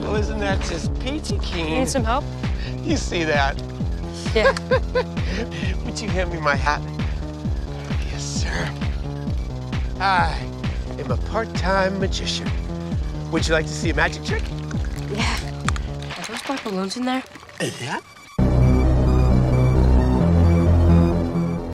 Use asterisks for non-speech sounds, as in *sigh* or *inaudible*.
Well, isn't that just peachy keen. need some help? You see that? Yeah. *laughs* Would you hand me my hat? Yes, sir. I am a part-time magician. Would you like to see a magic trick? yeah. Are those black balloons in there? Uh, yeah.